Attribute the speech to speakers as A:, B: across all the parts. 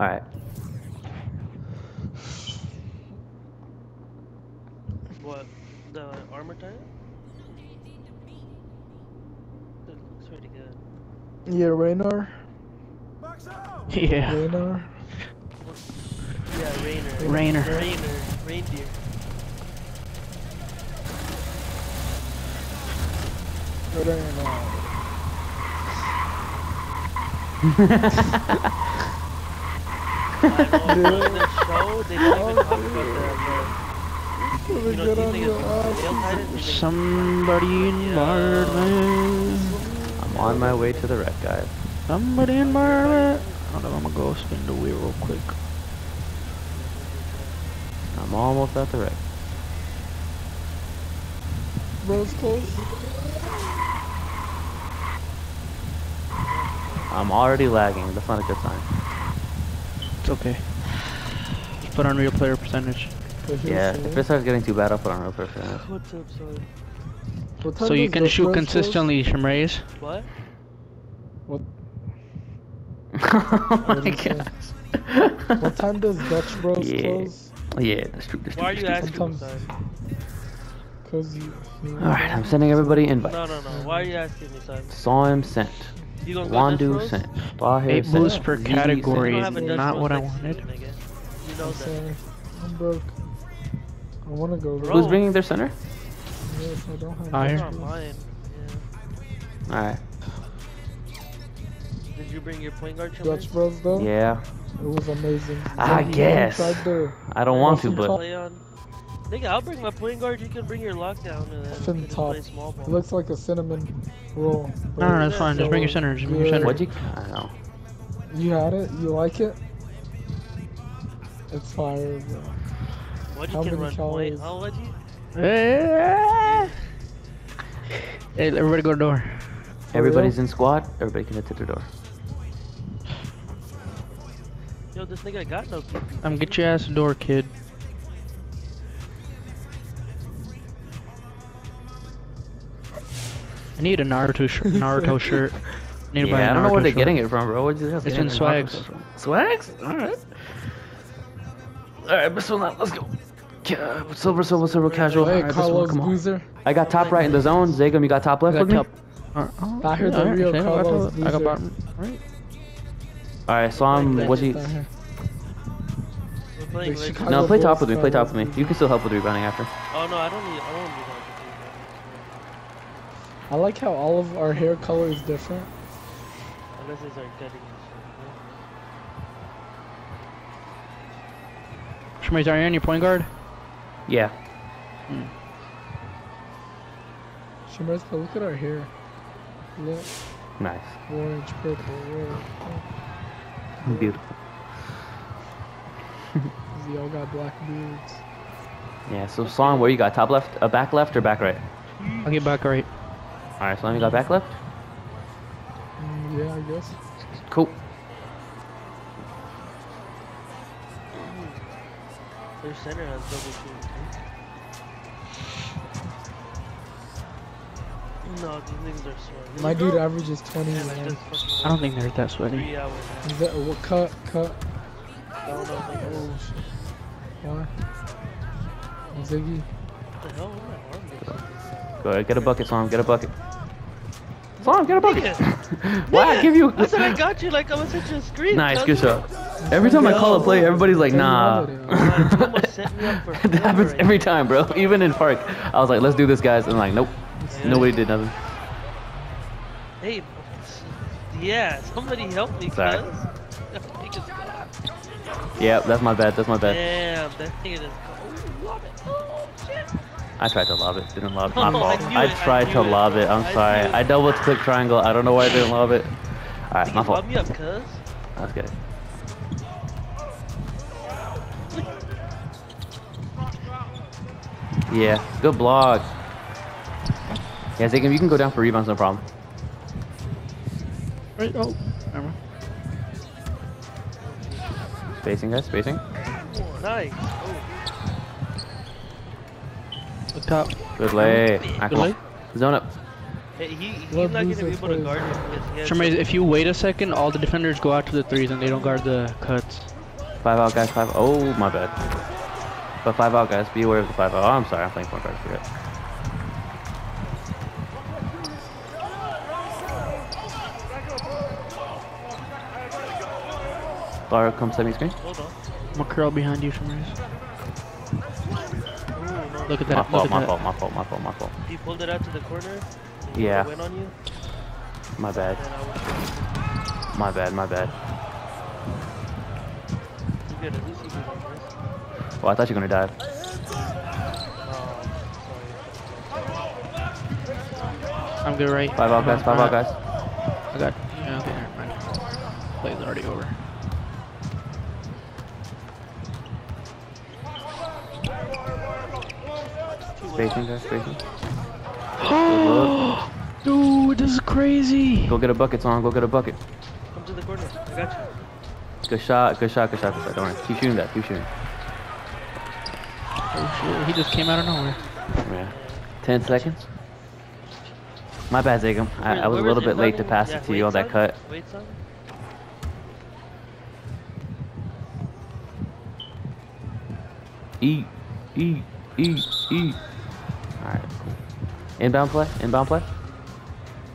A: Alright.
B: What? The armor type? It looks pretty good.
C: Yeah, Raynar.
D: Yeah.
C: Raynar.
B: Yeah, Rainer.
D: Rainer.
B: Rainer. Reindeer.
C: Raynar.
B: I know, in the show, they don't even talk about that, but you know,
C: Get
B: these
C: on your
B: niggas,
C: ass.
B: Nail Titan, these niggas-
D: Somebody in. Birdman.
A: I'm on my way to the wreck, guys.
D: Somebody in Birdman. Hold on, I'm gonna go spin the wheel real quick.
A: I'm almost at the wreck.
C: Bro's close.
A: I'm already lagging. That's not a good sign.
D: It's okay. Just put on real player percentage.
A: Yeah,
C: the-
A: if it starts getting too bad, I'll put on real person.
B: What's up, son?
C: What
D: So you can shoot
C: Bro's
D: consistently, Shimrays.
B: What?
C: What?
A: oh my
C: What is
A: gosh.
C: What time does Dutch Bros
A: Yeah.
C: close?
A: Yeah, that's true. That's true.
B: Why are you
A: that's
B: asking me,
C: Sometimes-
B: son?
C: Cause you. you
A: true. Alright, I'm sending everybody invites.
B: No, no, no. Why are you asking me, son?
A: Saw him sent.
B: You gonna
A: Wandu
B: Bros?
A: sent. Bahir
D: Eight
A: sent.
D: boosts per category.
B: You don't have a Dutch
D: Not
B: Bros
D: what I
B: next to you,
D: wanted.
B: You know
C: I'm
B: that.
C: I'm broke. I wanna go.
B: Bro.
A: Who's bringing their center?
C: Yes, I don't have.
D: Fire.
B: It's
C: Dutch
B: not
C: Bros.
B: mine. Yeah.
A: Alright.
B: Did you bring your point guard, Chimay?
C: Dutch Bros though.
A: Yeah.
C: It was amazing.
A: I guess. I don't want to, but
B: Play on. Nigga, I'll bring my point guard. You can bring your lockdown and then
C: Fin
B: we can
C: top.
B: play small ball.
C: It looks like a cinnamon roll.
D: No, no, no, that's fine. Just bring your center. Just bring your center.
A: what'd you? I don't know.
C: You had it? You like it? It's fire, bro.
B: What
C: How
B: you can
C: many
B: run
C: calories?
B: point? How would you?
D: Hey, everybody go to door.
A: Everybody's in squad. Everybody can head to the door.
B: Yo, this nigga got no PP.
D: Um, get your ass a door, kid. I need a Naruto sh Naruto shirt. Need to buy a
A: Yeah, I don't know where they're
D: shirt.
A: getting it from, bro. Where'd you guys
D: It's in Swags.
A: Swags? Alright. Alright, Bismillah, let's go. Ca- Silver, silver, silver, casual.
C: Hey,
A: Alright, Bismillah,
C: Carlos
A: come on.
C: Boozer.
A: I got top right in the zone. Zagam, you got top left
D: I got
A: with me?
D: top. Uh, oh,
C: I heard the
D: alright,
C: real
D: okay, I got
C: Carlos
D: top- I got bottom. Right.
A: Alright, saw him.
B: Like
A: What's he?
C: Down here.
B: We're playing
C: Big
A: No, play top
C: Bulls
A: with me. Play top with me. You can still help with rebounding after.
B: Oh no, I don't need. I don't need that.
C: I like how all of our hair color is different.
B: Unless it's our getting.
D: Shmaze, are you on your point guard?
A: Yeah.
C: Shimmer's, but look at our hair. Look,
A: Nice.
C: orange, purple, red.
A: Beautiful.
C: We all got black beards.
A: Yeah, so Song, where you got? Top left, uh, back left, or back right?
D: I'll get back right.
A: Alright, so let me go back left?
C: Mm, yeah, I guess.
A: Cool.
B: Their center has double team. No, these niggas are smart.
C: My dude averages 20
B: And I
C: man.
D: I don't think they're that sweaty.
B: three hours.
C: Is that what cut? Cut.
B: I don't know.
C: Oh shit. Why? Ziggy.
B: what the hell? Where my arm is?
A: Go ahead, get a bucket, Song. Get a bucket. Song, get a bucket.
B: Nigga.
A: Why? I give you.
B: I said I got you like I was such a screen.
A: Nice, good shot. Every time I call a play, everybody's like, nah.
B: Man, you almost set me up for
A: It happens every time, bro. Even in park, I was like, let's do this, guys. And like, nope.
B: Yeah.
A: Nobody did nothing.
B: Hey, yeah, somebody help me, cuz.
A: Sorry.
B: That.
A: Yeah, that's my bad. That's my bad.
B: Damn, that nigga is gone. Ooh, love it. Shit.
A: I tried to lob it. Didn't lob it.
B: Oh,
A: My
B: I
A: fault.
B: knew
A: I
B: it, I
A: tried to
B: knew it.
A: lob it. I'm
B: I
A: sorry. I double click triangle. I don't know why I didn't lob it. Alright,
B: Nigga,
A: my fault.
B: me up, cuz.
A: That's good. Yeah, good block. Yeah, Zigam, you can go down for rebounds, no problem.
D: Right. Oh. Never mind.
A: Spacing, guys, spacing.
B: Nice.
D: Up top.
A: Good lay.
B: Good
A: come on.
D: lay.
A: Zone up.
B: hey, he, he's
C: Love
B: not gonna be able to guard him because he has
D: Shmaze,
B: some-
D: if you wait a second, all the defenders go out to the threes and they don't guard the cuts.
A: Five out, guys. Five. Oh, my bad. But five out, guys. Be aware of the five out. Oh, I'm sorry. I'm playing point guard. Forget. Lara, come semi screen.
B: Hold on.
D: I'm gonna curl behind you, Shimmers.
B: Ooh, no.
D: Look at
A: My
D: that. Look
A: fault.
D: at
A: My
D: that.
A: fault. My fault. My fault. My fault.
B: He pulled it out to the corner.
A: Yeah.
B: Went on you.
A: My bad.
B: Then I was.
A: My bad. My bad.
B: You good? At least you good on this.
A: Oh, I thought you were gonna dive.
B: Oh.
D: I'm good, right?
A: Five out, guys. Five out, guys.
D: I got. Yeah, okay, never mind. Play's already over.
A: Spacing, guys. Spacing. Good.
D: Dude, this is crazy.
A: Go get a bucket, son. Go get a bucket.
B: Come to the corner. I got you.
A: Good shot. Good shot. Good shot. Good shot. Don't worry. Keep shooting that. Keep shooting.
D: Oh shit, he just came out of nowhere.
A: Yeah. Ten seconds. My bad, Zagum. I, I was a little bit late to pass
B: Yeah,
A: it to you on that cut.
B: Weights on?
A: Eat. Eat. Eat. Eat. Alright, cool. Inbound play. Inbound play.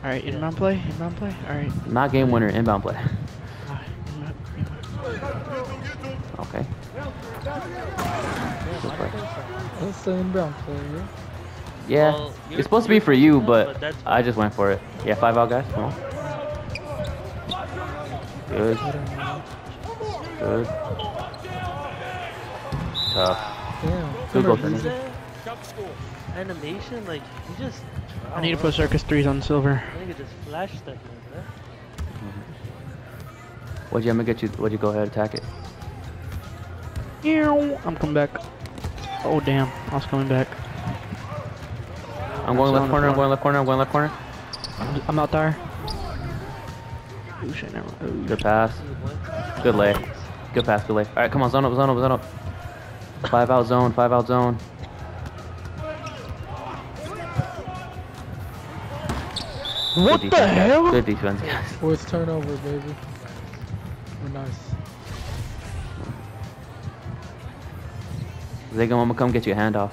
D: All right, inbound play. Inbound play. All right.
A: Not game winner. Inbound play.
D: Inbound- inbound.
A: Okay. Good play.
C: That's the inbound play, yeah?
A: Yeah.
B: Well,
A: it's supposed to be for you, but
B: but
A: I just went for it. Yeah, five out, guys. Come on. Good.
C: I don't know.
A: Good. Tough.
C: Damn.
A: Good goal,
C: Center
A: Fernando.
C: easy.
B: Animation, like, you just.
D: I need to put circus threes on silver.
B: I think it just flash stuff like that. Mm-hmm.
A: What'd you, I'm gonna get you, what'd you go ahead and attack it?
D: Ew, I'm coming back. Oh damn, I was coming back.
A: I'm going
D: Still on
A: left
D: the
A: corner, I'm
D: floor.
A: going left corner, I'm going left corner.
D: I'm, I'm out there. Oh shit, never. Oh,
A: Good pass. Good lay. Good pass, good lay. Alright, come on, zone up, zone up, zone up. Five out zone, five out zone.
D: What
A: Good
D: the
A: defense, guys.
D: hell?
A: Good defense, guys.
C: Fourth turnover, baby. We're nice.
A: Zigam, I'm gonna come get you a handoff.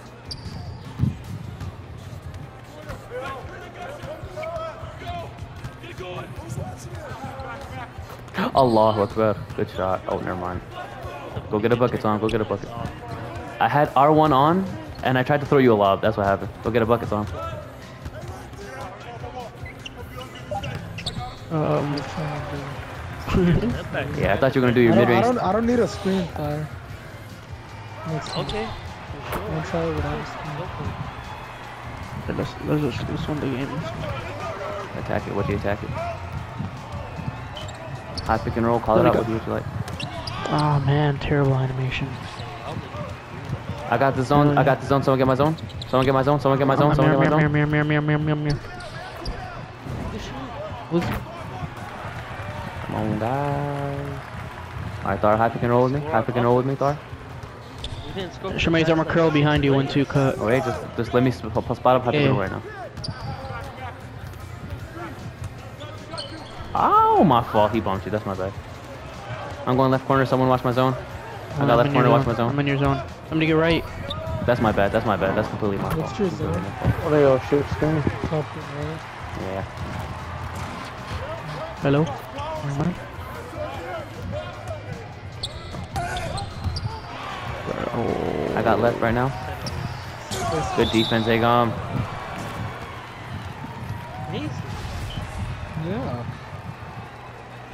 A: Allahu Akbar. Good shot. Oh, never mind. Go get a bucket, son. Go get a bucket. I had R1 on, and I tried to throw you a lob. That's what happened. Go get a bucket, son.
D: Um,
A: Yeah, I thought you were gonna do your
C: I don't, I
A: mid-range.
C: don't, I don't need a screen fire. Next time.
B: Okay.
C: I'm try it without a screen.
D: let's, let's just let's win the game.
A: Attack it. What do you attack it? High pick and roll. Call it out.
D: me
A: What do you like?
D: Oh man, terrible animation.
A: I got the zone. I got the zone. Someone get my zone. Someone get my zone. Someone get my zone. Someone get my zone.
D: Mirror, mirror, mirror, mirror, mirror, mirror. Who's-
A: Come on, guys. Alright, Thar, high pick and roll with me. High pick and roll with me, Thor.
B: We didn't score for the
D: Shemai's
B: past,
D: armor curl behind you, one two cut.
A: Oh, wait, just, just let me sp- sp- spot up high pick and
D: Yeah.
A: roll right now. Oh, my fault. He bumped you. That's my bad. I'm going left corner. Someone watch my zone. I
D: I'm
A: got left
D: in
A: corner.
D: your
A: Watch my
D: zone. I'm in your zone. I'm gonna get right.
A: That's my bad. That's my bad. That's completely my fault.
C: What's your zone?
A: Completely.
E: Oh, they go shoot screen.
C: Top it, right?
A: Yeah.
D: Hello. Never. Oh.
A: I got left right now. Good defense, Agam.
B: Easy.
C: Yeah.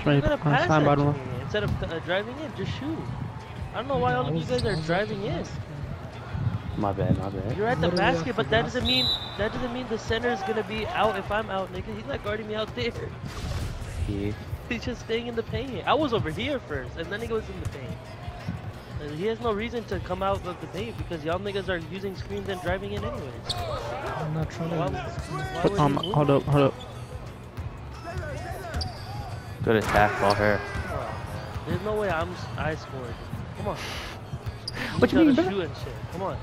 D: Shemai,
B: You gotta
D: uh,
B: pass
D: slime
B: that
D: bottom
B: me instead of uh, driving in. Just shoot. I don't know why all of you guys are driving in.
A: My bad, my bad.
B: You're at the
C: Literally
B: basket, but that doesn't mean that doesn't mean the center is gonna be out if I'm out, nigga. He's not guarding me out there.
A: Yeah.
B: He's just staying in the paint. I was over here first, and then he goes in the paint. And he has no reason to come out of the paint because y'all niggas are using screens and driving in anyways.
C: I'm not trying to
B: Why,
C: use
B: why
C: the screen.
B: would he
D: Um, hold up, hold up.
A: Good attack, ball her.
B: There's no way I'm s- I scored. Come on.
A: What you
B: gotta
A: mean, bro?
B: shoot and shit. Come on.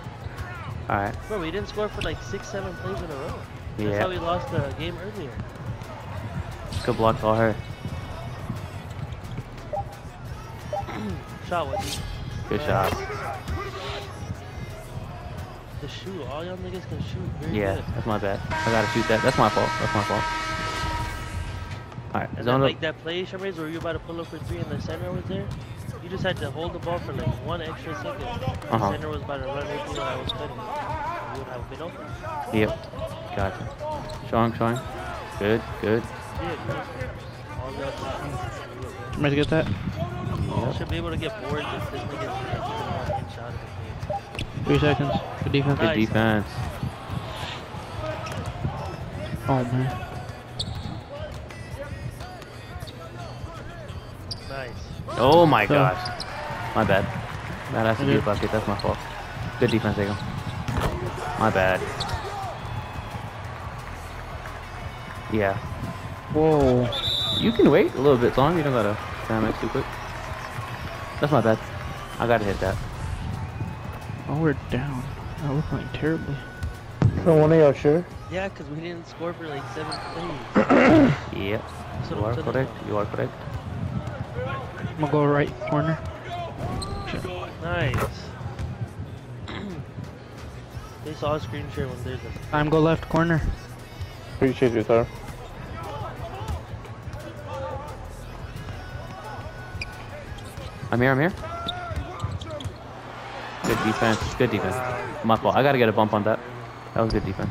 A: Alright.
B: Bro, we didn't score for like six, seven plays in a row. That's
A: Yeah.
B: how we lost the game earlier.
A: Good block, ball her.
B: Shot, Wendy.
A: Good shot.
B: The shoot. All y'all niggas can shoot. Very
A: Yeah,
B: good.
A: that's my bad. I gotta shoot that. That's my fault. That's my fault. Alright,
B: And then
A: zone
B: like that play, Shamraze, where you about to pull up for three and the center was there, you just had to hold the ball for like one extra second. The
A: Uh-huh.
B: center was about to run right through and I was cutting. You would have been open.
A: Yep. Gotcha. Showing, showing. Good, good.
B: Yeah, good. All the other
D: Ready to get that?
B: You should be able to get bored if this nigga's taking one shot of the.
D: Three seconds. Good defense.
A: Good
B: Nice.
A: defense.
D: Oh man.
B: Nice.
A: Oh my
D: So-
A: gosh. My bad. That has to be a bucket. That's my fault. Good defense, Eagle. My bad. Yeah.
D: Whoa.
A: You can wait a little bit long. You don't gotta spam it too quick. That's my bad. I gotta hit that.
D: Oh, we're down. Oh, we're playing terribly.
C: So one of y'all sure?
B: Yeah, because we didn't score for like seven plays.
A: Yep.
B: That's what
A: You
B: I'm
A: are
B: telling
A: correct. You are correct.
D: I'm gonna go right corner.
B: Nice. they saw a screen share when there's a.
D: Time go left corner.
C: Appreciate you, sir.
A: I'm here. I'm here. Good defense. Good defense. My fault. I gotta get a bump on that. That was good defense.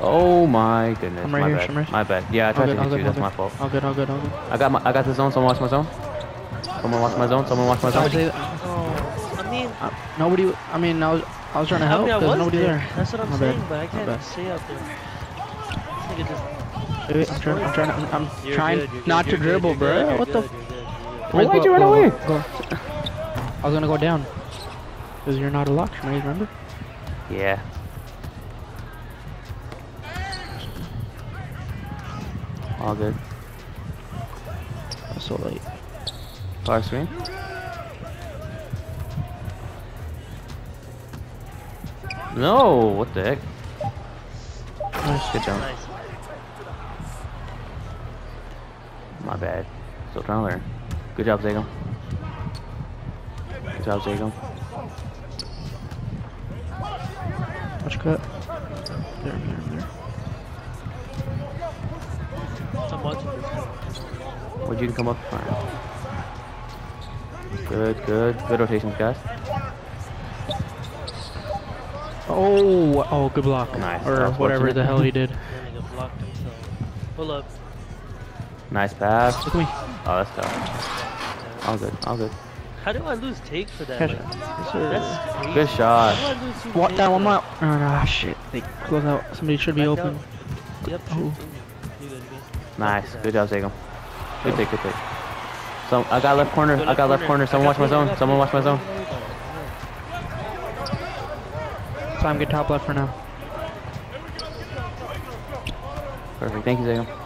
A: Oh my goodness.
D: I'm right
A: my
D: here,
A: bad.
D: Shimmer.
A: My bad. Yeah, I tried
D: good,
A: to
D: all
A: hit
D: good,
A: you.
D: all
A: That's my fault.
D: All good, all good, all good.
A: I got my. I got the zone. Someone watch my zone. Someone watch my zone. Someone watch my zone.
B: Oh, I mean,
D: Uh, nobody. I mean, I was. I was trying to
B: I
D: help.
B: mean, I
D: There's nobody
B: there.
D: there.
B: That's what I'm
D: My
B: saying,
D: bad.
B: but I can't
D: see
B: stay out there. This nigga just.
D: Wait, wait, I'm trying. I'm trying. I'm
B: You're
D: trying
B: good, you're good,
D: not to dribble,
B: you're
D: bro.
B: good, you're
D: What the?
B: Good,
D: f-
B: you're good, you're good.
A: Wait, why'd
D: go-
A: you run
D: go-
A: away?
D: go- I was gonna go down. Cause you're not a lock, right? Remember?
A: Yeah. All good.
D: I was so late.
A: Far screen. No, what the heck?
D: Nice.
A: Good jump.
B: Nice.
A: My bad. Still trying to learn. Good job, Zago. Good job, Zago.
D: Watch cut. There, there, there.
B: I'm watching this.
A: Would you come up? Alright. Good, good. Good rotations, guys.
D: Oh, oh, good block.
A: Nice,
D: Or
A: was
D: whatever the hell he did.
B: That nigga blocked himself. Pull up.
A: Nice pass.
D: Look at me.
A: Oh, that's tough. All good, all good.
B: How do I lose take for that?
D: Catch
B: Like,
D: it. Yes,
B: that's crazy.
A: Good shot.
B: How do I lose two
D: What?
B: takes
D: That one more. Oh, no, ah, shit. They close out. Somebody should be
B: Back
D: open.
B: out. Yep.
D: Oh.
B: shoot. You good, you good.
A: Nice. Good job, Zago. Good take, good take. So I got left corner.
B: Go
A: I got left corner. Someone watch my
B: got you, I
A: zone. Someone watch my zone.
D: Time get top left for now.
A: Perfect. Thank you, Zago.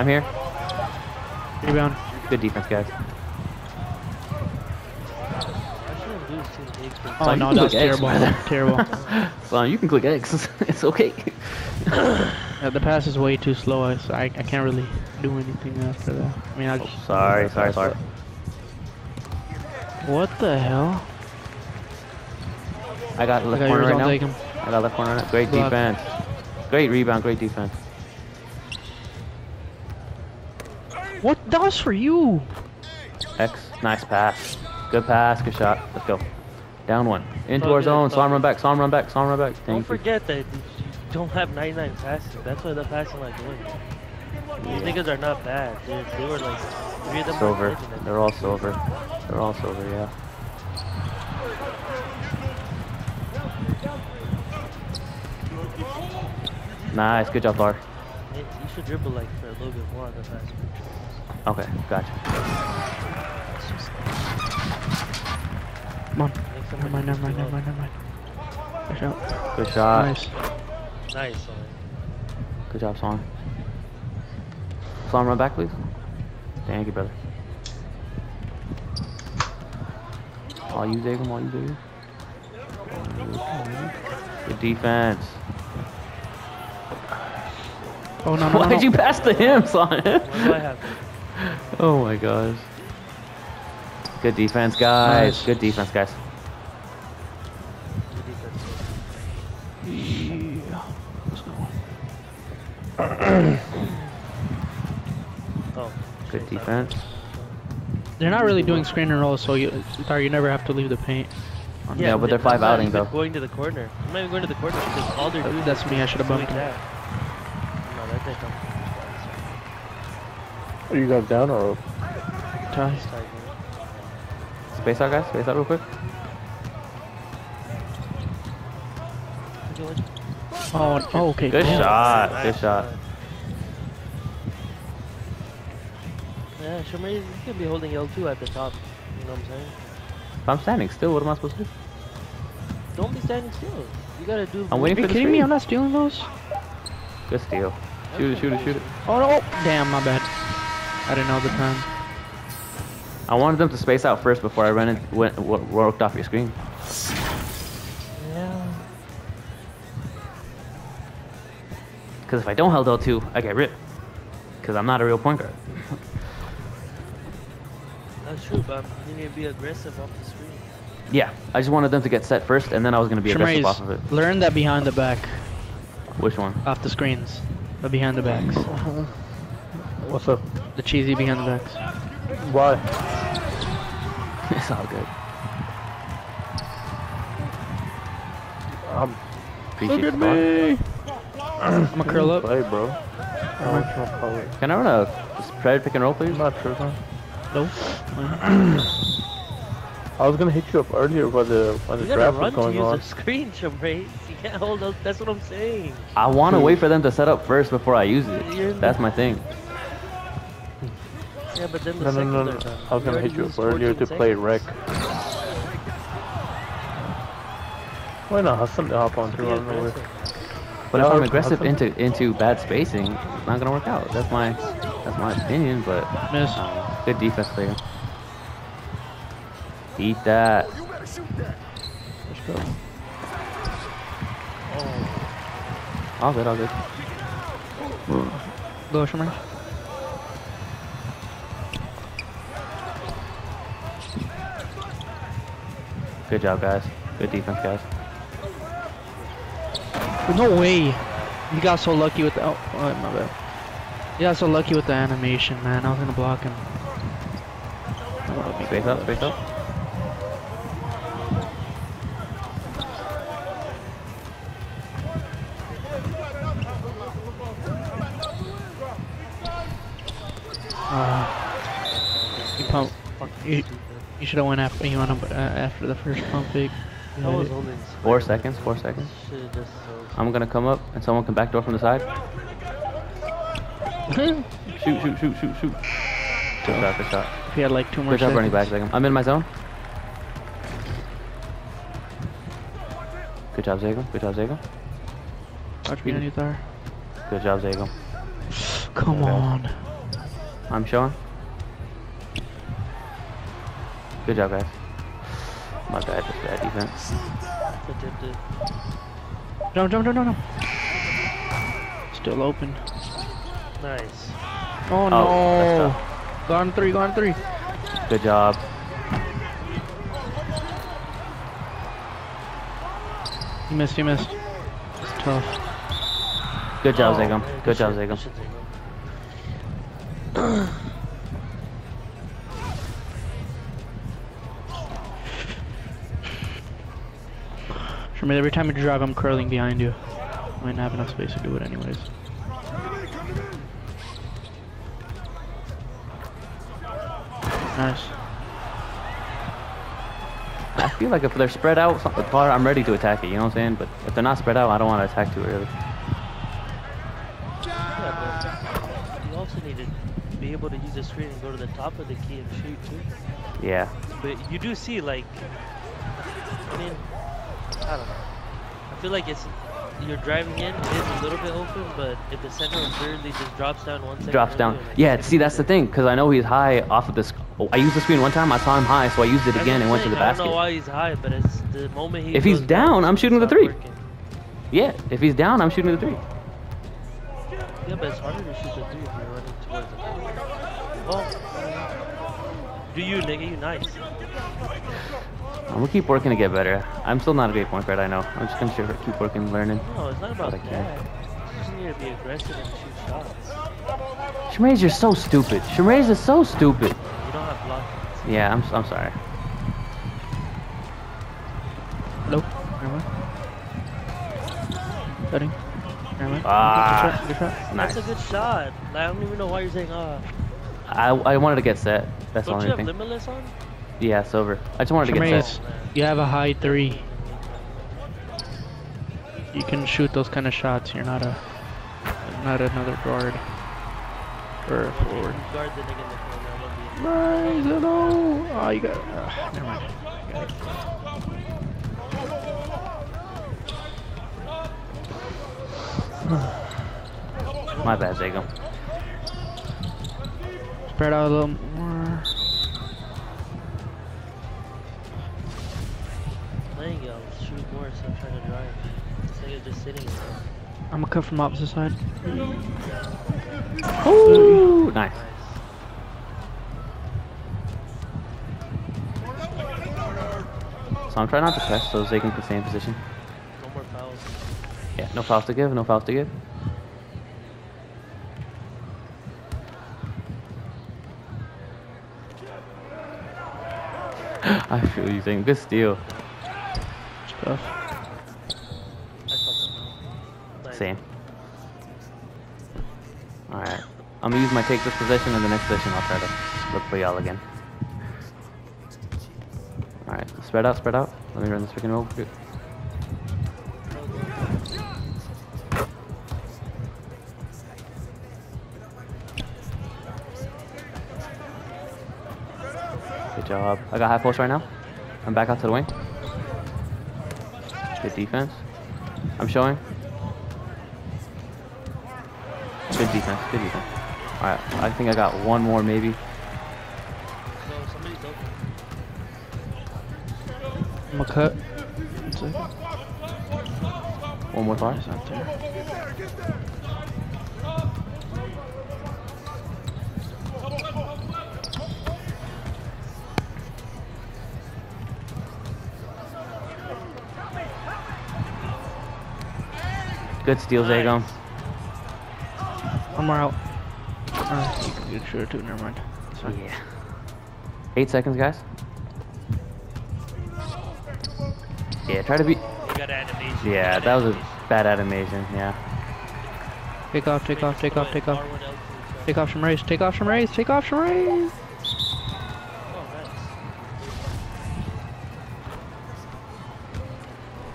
A: I'm here.
D: Rebound.
A: Good defense, guys.
B: I shouldn't lose two
D: Oh
A: Son,
D: no,
A: X,
D: terrible.
A: brother.
D: terrible.
A: Well, you can click X. it's okay.
D: Yeah, the pass is way too slow. I, so I, I can't really do anything after that. I mean, I
A: Oh,
D: just.
A: sorry, sorry, sorry.
D: What the hell?
A: I got
D: I
A: left
D: got
A: corner right now. I got left corner. Right now. Great
D: Block.
A: defense. Great rebound. Great defense.
D: What? does for you.
A: X. Nice pass. Good pass. Good shot. Let's go. Down one. Into
B: all
A: our
B: good,
A: zone.
B: it's all
A: Saw him run back. Saw him run back. Saw him run back.
B: Don't
A: Thank you.
B: forget that you don't have 99 passes. That's why the passing like going. These niggas are not bad. They, they were like three of them were
A: Silver.
B: legendary.
A: They're all silver. They're all silver. Yeah. Nice. Good job, Lar.
B: You should dribble like for a little bit more on the fast break.
A: Okay. Gotcha.
D: Come on. Never mind, never mind, never mind, never mind. Watch out.
A: Good shot.
D: Nice.
B: Nice. Son.
A: Good job, Song. Song, run back, please. Thank you, brother. All you, Zagum, all you, Zagum. All you, all. Good defense.
D: Oh no no no!
A: Why'd
D: no.
A: you pass to him, son?
B: What do I have?
A: Oh my gosh. Good defense, guys.
D: Nice.
A: Good defense, guys.
B: Good defense.
D: Yeah. Let's go.
B: Oh.
A: Good defense.
D: They're not really doing screen and roll, so you, Tar, you never have to leave the paint.
A: Yeah, but they're five
B: not
A: outing, though.
B: Going to the corner. I'm not even going to the corner because all they're doing
D: That's me. I should have bumped him.
B: that. No, that didn't come
E: Are you guys down or up?
D: Ty.
B: this time, man.
A: Space out, guys. Space out real quick.
D: Oh, oh okay.
A: Good
D: damn.
A: shot.
B: Nice
A: Good shot.
B: Yeah, Shamir, you can be holding L2 at the top. You know what I'm saying?
A: If I'm standing still, what am I supposed to do?
B: Don't be standing still. You gotta do.
A: I'm
D: Are
A: waiting
D: you
A: for the
D: kidding me? I'm not stealing those.
A: Good steal. Shoot it, shoot it, shoot it.
D: Oh no! Damn, my bad. I didn't know the time.
A: I wanted them to space out first before I ran in, went, worked off your screen.
B: Yeah.
A: Because if I don't hold L2, I get ripped. Because I'm not a real point guard.
B: That's true, but you need to be aggressive off the screen.
A: Yeah, I just wanted them to get set first, and then I was going to be aggressive off of it.
D: Shemraze, learn that behind the back,
A: Which one?
D: off the screens, but behind the backs.
E: What's up?
D: The cheesy behind the backs.
E: Why?
A: it's all good.
E: I'm
A: Appreciate
D: Look at me! I'm gonna curl up.
E: play, bro. I don't want to call it.
A: Can I run a spread pick and roll, please?
E: Not sure, man.
D: No.
E: I was gonna hit you up earlier when the when the
B: You gotta
E: draft was
B: run to use
E: on.
B: the screen, Shamraze. You can't hold up. That's what I'm saying.
A: I want to wait for them to set up first before I use it. That's my thing.
B: Yeah, but then the
E: No, no, no,
B: are
E: no.
B: done.
E: I was gonna hit you
B: used
E: up earlier
B: 14
E: to play wreck. Why not? Hassan to hop on
B: Be
E: through out of nowhere.
B: aggressive.
A: But if I'm aggressive into into bad spacing, it's not gonna work out. That's my that's my opinion. But
D: Miss.
A: uh, good defense player. Eat that.
D: Let's go.
B: Oh,
A: All good, all good.
D: Go, Shemraze.
A: Good job, guys. Good defense, guys.
D: No way. You got so lucky with the. Oh, oh, my bad. You got so lucky with the animation, man. I was gonna block him.
A: Space up, space up.
D: Uh, you pump. You. You should have went after you went up, uh, after the first pump fake. You
B: I
D: had
B: was
D: it.
B: holding.
A: Four seconds, four seconds.
B: Should've just sold.
A: I'm gonna come up and someone can backdoor from the side. Shoot, shoot, shoot, shoot, shoot. Good shot, good shot.
D: If you had like two more
A: Good job running back,
D: seconds.
A: Zagam. I'm in my zone. Good job, Zagam. Good job, Zagam.
D: Watch behind you there.
A: Good job, Zagam.
D: Come
A: Okay.
D: on.
A: I'm showing. Good job, guys. My bad, just bad defense.
B: Attempted.
D: Jump, jump, jump, jump, jump. Still open.
B: Nice.
D: Oh,
A: that's
D: no.
A: tough.
D: Go three, gone three.
A: Good job.
D: You missed, you missed. It's tough.
A: Good job,
B: Oh,
A: Zagam.
B: man,
A: Good job,
B: shit,
A: Zagam.
B: shit,
D: every time you drive, I'm curling behind you. I might not have enough space to do it anyways. Nice.
A: I feel like if they're spread out something far, I'm ready to attack it, you know what I'm saying? But if they're not spread out, I don't want to attack too early.
B: Yeah, but you also need to be able to use the screen and go to the top of the key and shoot too.
A: Yeah.
B: But you do see like, I mean, I don't know. I feel like it's you're driving in, it is a little bit open, but if the center literally just drops down one second.
A: Drops down. Yeah, see, that's the thing, because I know he's high off of this. Oh, I used the screen one time, I saw him high, so I used it
B: That's
A: again and went to the
B: saying, I don't know
A: basket.
B: why he's high, but it's the moment he.
A: If he's down, I'm shooting the three.
B: working.
A: Yeah, if he's down, I'm shooting the three.
B: Yeah, but it's harder to shoot the three if you're running towards ball. Oh. Do you, nigga? You nice.
A: I'm gonna keep working to get better. I'm still not a great point guard, I know. I'm just gonna keep working, learning.
B: No, it's not about
A: I can.
B: that. You just need to be aggressive and shoot shots.
A: Shemraze, you're so stupid. Shemraze is so stupid.
B: You don't have block.
A: Yeah, I'm, I'm sorry.
D: Hello? Never mind. Cutting. Never mind.
A: Ah.
D: Good shot. Good shot.
A: Nice.
B: That's a good shot. Like, I don't even know why you're saying ah.
A: I, I wanted to get set. That's the
B: Don't
A: only
B: you have
A: thing.
B: limitless on?
A: Yeah, silver. I just wanted to get set.
D: you have a high three. You can shoot those kind of shots. You're not a, not another guard or a forward.
B: You guard the nigga in the corner. I love you.
D: Nice, hello. Oh, you got. Uh, never mind.
A: My bad, Zago.
D: Spread out a little
B: sitting there.
D: I'm gonna cut from opposite side.
A: Ooh, nice. So I'm trying not to press so Zagan can stay in position.
B: No more fouls.
A: Yeah, no fouls to give, no fouls to give. I feel you saying good steal.
D: Stuff.
B: I fucking know. Nice.
A: Same. Alright. I'm gonna use my take this position and the next position I'll try to look for y'all again. Alright, spread out, spread out. Let me run this freaking roll. Good. Good job. I got high post right now. I'm back out to the wing. Good defense. I'm showing. Good defense. Good defense. All right. I think I got one more maybe.
B: So somebody's open.
D: I'm gonna cut. One
A: more.
D: It's not there.
A: Good steal, Zagon.
D: One more out. Uh, you can get sure too. Never mind. It's fine.
A: Yeah. Eight seconds, guys. Yeah, try to be.
B: You got animation.
A: Yeah, that was a bad animation. Yeah.
D: Take off. Take off. Take off. Take off. Take off some race. Take off some race. Take off some race.
B: Oh.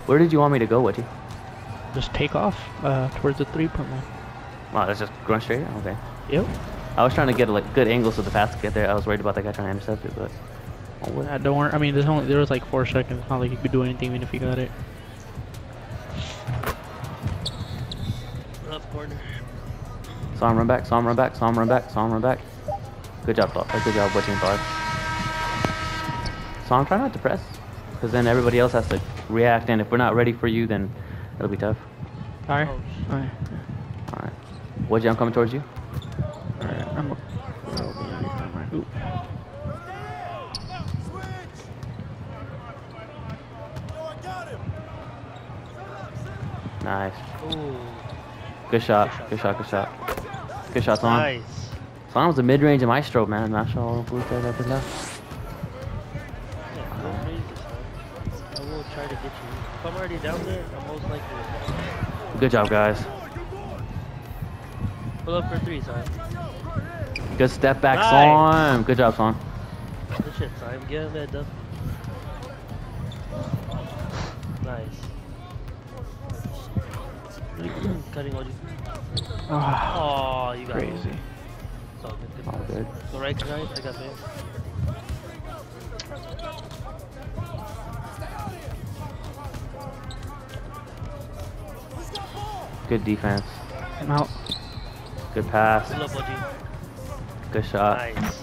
A: Where did you want me to go, Witty?
D: Just take off uh, towards the three-point line.
A: Wow, that's just going straight. Okay.
D: Yep.
A: I was trying to get like good angles so the pass could get there. I was worried about that guy trying to intercept it, but. Oh, what?
D: Don't worry. I mean, there's only there was like four seconds. It's not like you could do anything even if you got it.
B: Left corner.
A: Saw him run back, saw him run back, saw him run back, saw him run back. Good job, Thought. Good job, watching five. So I'm trying not to press, because then everybody else has to react, and if we're not ready for you, then it'll be tough.
D: Alright.
B: Oh, shit.
D: Alright.
A: What'd I'm coming towards you?
D: Alright. I'm. A, never mind. Oop.
A: Nice.
B: Ooh.
A: Good shot. Good shot, good shot. Good shot, Son.
B: Nice.
A: Son was a mid-range maestro, man. Maestro, blue guys up and down.
B: Yeah, go crazy, son. I will try to get you. If I'm already down there, I'm most likely
A: Good job, guys.
B: Pull up for three, son.
A: Good step back,
B: Nice.
A: Son. Good job, Son.
B: Good shit, son. Get him that dub. Nice. Cutting OG.
D: Ah,
B: Oh, you got
D: crazy.
B: It's all good. good
A: All
B: pass.
A: good.
B: Go right, right. I got man.
A: Good defense.
D: I'm out.
A: Good pass. Good shot.
B: Nice.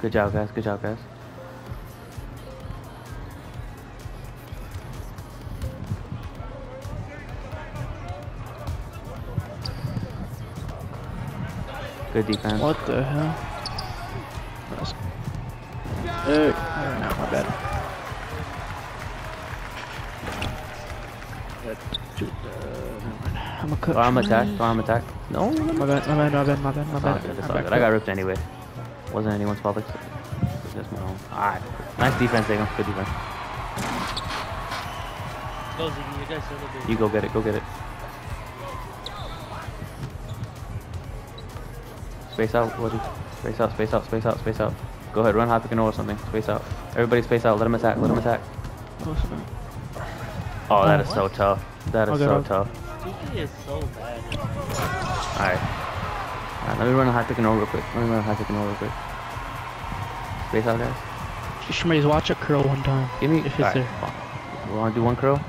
A: Good job, guys. Good job, guys. Good defense.
D: What the hell? Nice. Hey. Oh, no, my bad. Oh, I'm a cut.
A: Arm attack. Arm attack. No.
D: My bad, my bad, my bad, my bad, my
A: It's all
D: bad.
A: good. It's
D: My
A: all good. I got ripped anyway. Wasn't anyone's fault. It's just my own. Alright. Nice defense, Diego. Good defense.
B: Go, Ziggy, you guys celebrate.
A: You go get it. Go get it. Space out, Woody. Space out, space out, space out, space out. Go ahead, run high pick and roll or something. Space out. Everybody space out. Let him attack. Let him attack.
D: Oh,
A: oh, that
D: Oh,
A: so tough. That is so tough.
B: 2K is so bad.
A: Alright. Alright, let me run a high pick and roll real quick. Let me run a high pick and roll real quick. Space out, guys.
D: Shmaze, watch a curl one time.
A: Give me.
D: If it's
A: alright,
D: there.
A: You wanna do one curl?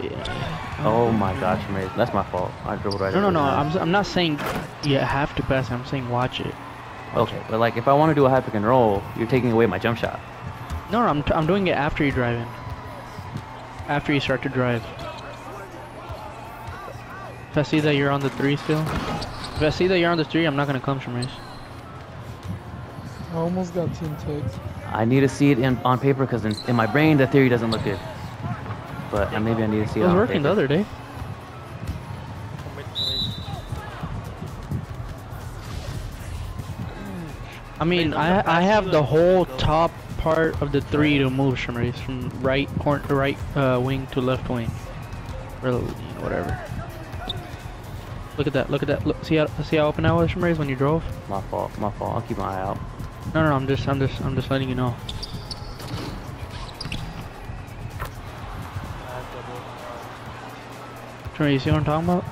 D: Yeah.
A: Oh my gosh, Maze. That's my fault. I dribbled right
D: No, no, no.
A: that.
D: I'm, s- I'm not saying you have to pass. I'm saying watch it.
A: Okay, but like if I want to do a high pick and roll, you're taking away my jump shot.
D: No, no. I'm, t- I'm doing it after you drive in. After you start to drive. If I see that you're on the three still. If I see that you're on the three, I'm not gonna come, Shmaze.
C: I almost got team takes.
A: I need to see it in, on paper because in, in my brain the theory doesn't look good. But uh, maybe I need to see
D: It
A: it
D: was
A: on
D: working the other day.
B: Come with me.
D: I mean,
B: I'm
D: I I have the whole top part of the three to move, Shmaze, from right corner, right uh, wing to left wing, or you know, whatever. Look at that! Look at that! Look, see how see how open that was, Shmaze, when you drove?
A: My fault. My fault. I'll keep my eye out.
D: No, no, no, I'm just, I'm just, I'm just letting you know.
B: I have double.
D: Shmaze, you see what I'm talking about?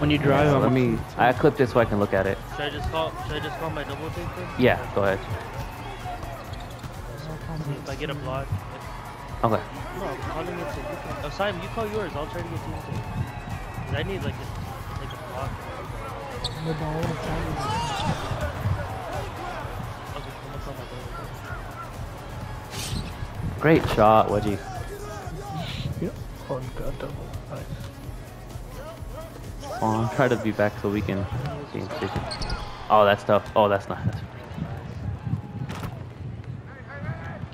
D: When you drive,
A: So
D: I'm,
A: let me. I clipped it so I can look at it.
B: Should I just call? Should I just call my double take then?
A: Yeah, go ahead.
B: If I get a block.
A: Okay.
B: No, I'm calling it so you can. Oh, Simon, you call yours. I'll try to get team take. 'Cause I need like a
A: Great shot, Wedgie.
E: Yep. Oh, you got double. Nice.
A: Come on, try to be back so we can be in position. Oh, that's tough. Oh, that's not. That's,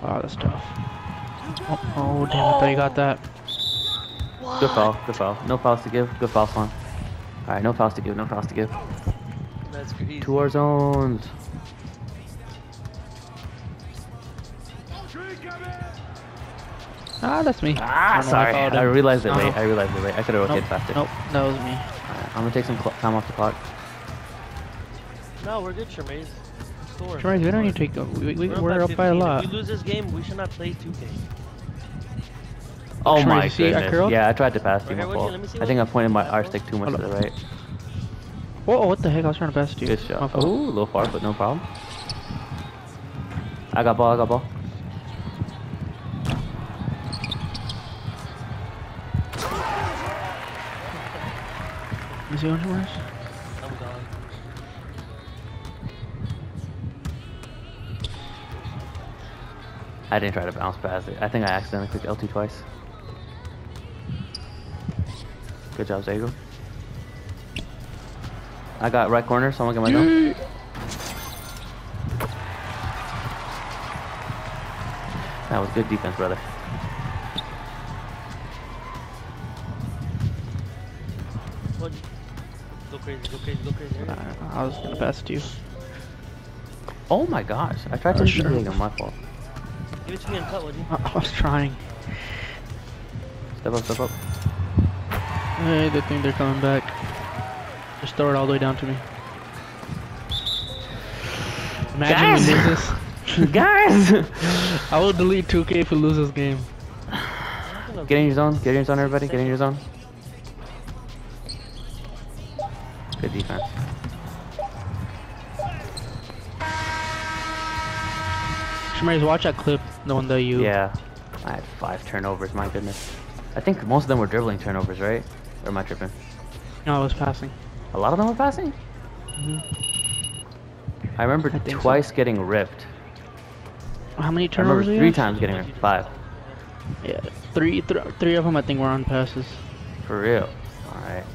D: oh, that's tough. Oh, oh, damn! I thought you got that.
A: good foul. Good foul. No fouls to give. Good foul, Swan. All right, no fouls to give. No fouls to give.
B: That's crazy.
A: Two our zones.
D: Ah, that's me.
A: Ah,
D: I
A: sorry.
D: fouled
A: I realized it
D: No,
A: late.
D: no.
A: I realized it late. I could have
D: Nope,
A: rotated faster.
D: nope, that was me.
A: Alright, I'm gonna take some time off the clock.
B: No, we're good, Shermaze. Score.
D: We don't need to take. We, we,
B: We're,
D: we're up by a lot.
B: If we lose this game, we should not play 2K.
A: Oh
D: Shmurry,
A: my
D: you
A: goodness.
D: curled?
A: Yeah, I tried to pass you.
B: Okay,
A: My
B: you-
A: fault.
B: let me see
A: I think I pointed my R stick too much
D: Hold
A: to the right.
D: Whoa, what the heck? I was trying to pass it to you.
A: Good shot.
D: fault.
A: Ooh, a little far, but no problem. I got ball. I got ball.
D: Is he on yours?
B: I'm gone.
A: I didn't try to bounce past it. I think I accidentally clicked LT twice. Good job, Zago. I got right corner. Someone get my jump. That was good defense, brother.
B: Go crazy, go crazy, go crazy.
D: Uh, I was gonna pass it to you.
A: Oh my gosh. I tried to
D: Oh,
A: shoot
D: sure.
A: Zago. My fault.
B: Give it to me and cut, would you?
D: I, I was trying.
A: Step up, step up.
D: Hey, they think they're coming back. Just throw it all the way down to me. Imagine we lose this.
A: Guys!
D: I will delete 2K if we lose this game.
A: Get in your zone. Get in your zone, everybody. Get in your zone. Good defense.
D: Shmaze, watch that clip, the one that you.
A: Yeah. I had five turnovers, my goodness. I think most of them were dribbling turnovers, right? Or am I tripping?
D: No, I was passing.
A: A lot of them were passing? Mm-hmm. I remember
D: I think so.
A: twice getting ripped.
D: How many
A: I remember
D: turnovers?
A: three times getting ripped. Five.
D: Yeah, three, th three of them I think were on passes.
A: For real. Alright.